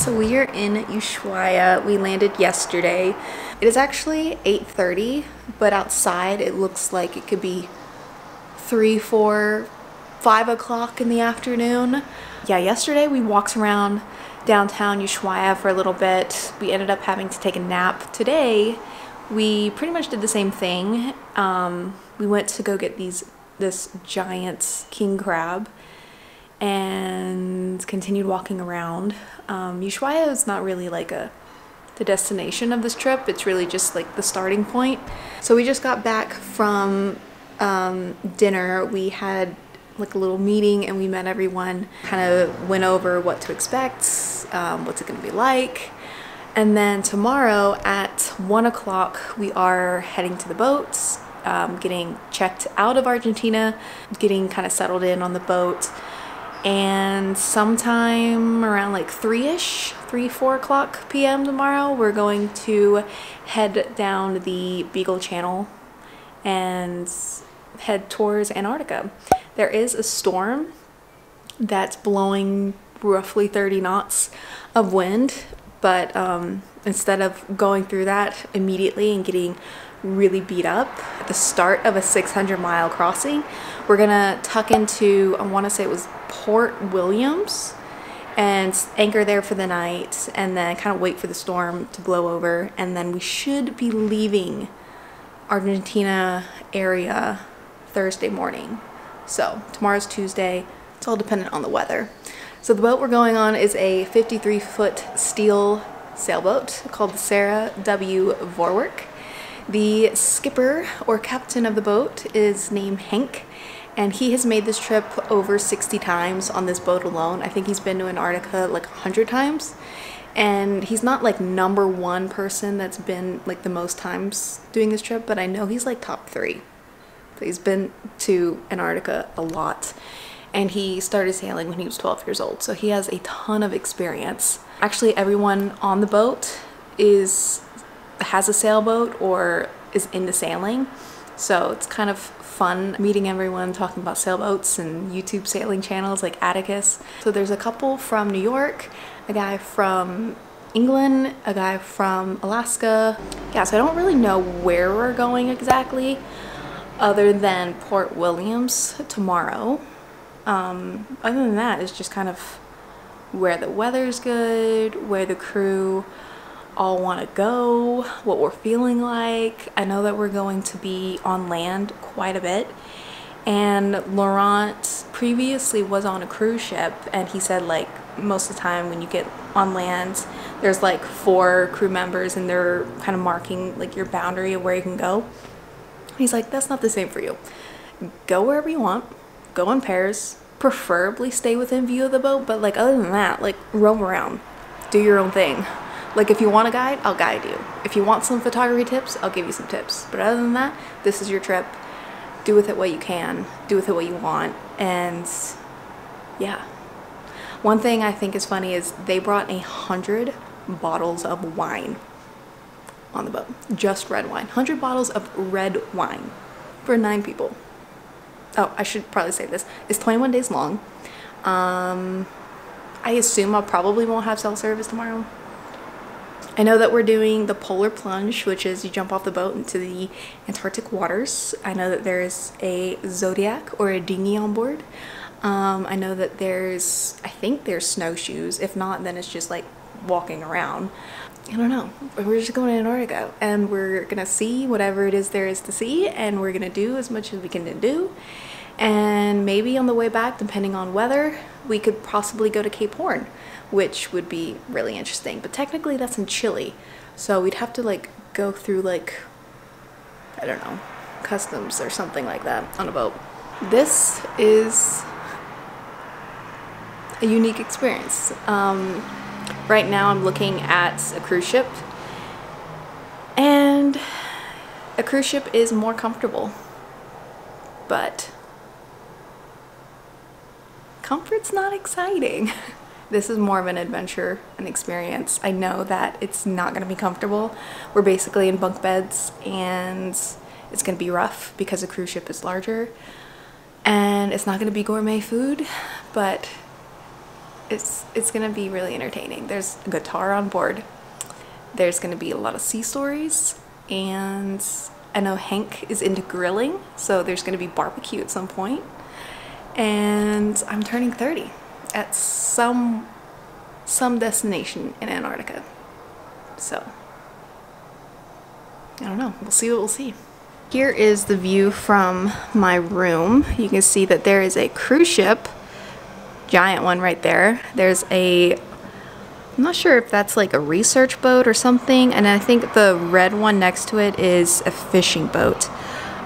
Florida. We are in Ushuaia. We landed yesterday. It is actually 8.30, but outside it looks like it could be 3, 4, 5 o'clock in the afternoon. Yeah, yesterday we walked around downtown Ushuaia for a little bit. We ended up having to take a nap. Today, we pretty much did the same thing. Um, we went to go get these this giant king crab and continued walking around. Um, Ushuaia is not really like a the destination of this trip. It's really just like the starting point. So we just got back from um, dinner. We had like a little meeting and we met everyone, kind of went over what to expect, um, what's it gonna be like. And then tomorrow at one o'clock, we are heading to the boats, um, getting checked out of Argentina, getting kind of settled in on the boat. And sometime around like three-ish, three, four o'clock p.m. tomorrow, we're going to head down the Beagle Channel and head towards Antarctica. There is a storm that's blowing roughly 30 knots of wind, but um, instead of going through that immediately and getting really beat up at the start of a 600 mile crossing, we're gonna tuck into, I wanna say it was Port Williams and anchor there for the night and then kind of wait for the storm to blow over and then we should be leaving Argentina area Thursday morning. So tomorrow's Tuesday. It's all dependent on the weather. So the boat we're going on is a 53 foot steel sailboat called the Sarah W. Vorwerk. The skipper or captain of the boat is named Hank and he has made this trip over 60 times on this boat alone. I think he's been to Antarctica like 100 times. And he's not like number one person that's been like the most times doing this trip but I know he's like top three. He's been to Antarctica a lot. And he started sailing when he was 12 years old. So he has a ton of experience. Actually everyone on the boat is has a sailboat or is into sailing so it's kind of fun meeting everyone talking about sailboats and YouTube sailing channels like Atticus so there's a couple from New York a guy from England, a guy from Alaska. Yeah, so I don't really know where we're going exactly other than Port Williams tomorrow. Um, other than that, it's just kind of where the weather's good, where the crew all want to go, what we're feeling like. I know that we're going to be on land quite a bit. And Laurent previously was on a cruise ship and he said like most of the time when you get on land there's like four crew members and they're kind of marking like your boundary of where you can go He's like, that's not the same for you. Go wherever you want, go in pairs, preferably stay within view of the boat, but like other than that, like roam around, do your own thing. Like if you want a guide, I'll guide you. If you want some photography tips, I'll give you some tips. But other than that, this is your trip. Do with it what you can, do with it what you want, and yeah. One thing I think is funny is they brought a hundred bottles of wine on the boat. Just red wine. 100 bottles of red wine for nine people. Oh, I should probably say this. It's 21 days long. Um, I assume I probably won't have cell service tomorrow. I know that we're doing the polar plunge, which is you jump off the boat into the Antarctic waters. I know that there's a Zodiac or a dinghy on board. Um, I know that there's, I think there's snowshoes. If not, then it's just like walking around. I don't know. We're just going to Antarctica and we're gonna see whatever it is there is to see and we're gonna do as much as we can to do. And maybe on the way back, depending on weather, we could possibly go to Cape Horn, which would be really interesting. But technically that's in Chile. So we'd have to like go through like, I don't know, customs or something like that on a boat. This is a unique experience. Um, Right now I'm looking at a cruise ship and a cruise ship is more comfortable, but comfort's not exciting. this is more of an adventure, an experience. I know that it's not gonna be comfortable. We're basically in bunk beds and it's gonna be rough because the cruise ship is larger and it's not gonna be gourmet food, but it's it's gonna be really entertaining. There's a guitar on board there's going to be a lot of sea stories and I know Hank is into grilling, so there's going to be barbecue at some point. And I'm turning 30 at some some destination in Antarctica. So I don't know. We'll see what we'll see. Here is the view from my room. You can see that there is a cruise ship, giant one right there. There's a, I'm not sure if that's like a research boat or something, and I think the red one next to it is a fishing boat.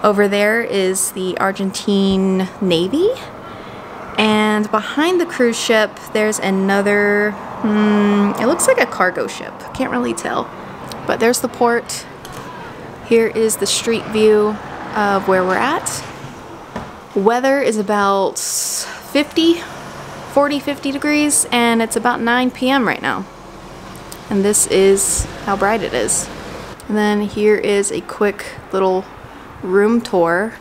Over there is the Argentine Navy, and behind the cruise ship there's another, hmm, it looks like a cargo ship. Can't really tell. But there's the port here is the street view of where we're at. Weather is about 50, 40, 50 degrees, and it's about 9 p.m. right now. And this is how bright it is. And then here is a quick little room tour.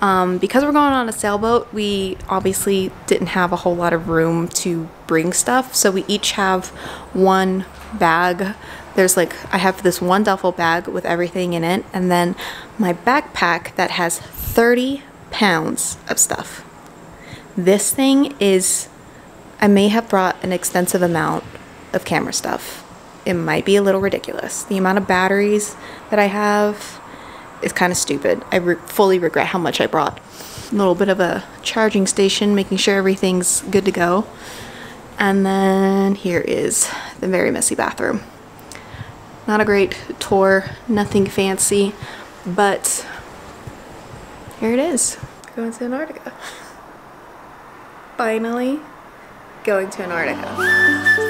Um, because we're going on a sailboat, we obviously didn't have a whole lot of room to bring stuff, so we each have one bag there's like, I have this one duffel bag with everything in it, and then my backpack that has 30 pounds of stuff. This thing is, I may have brought an extensive amount of camera stuff. It might be a little ridiculous. The amount of batteries that I have is kind of stupid. I re fully regret how much I brought. A little bit of a charging station, making sure everything's good to go. And then here is the very messy bathroom. Not a great tour, nothing fancy, but here it is. Going to Antarctica. Finally going to Antarctica.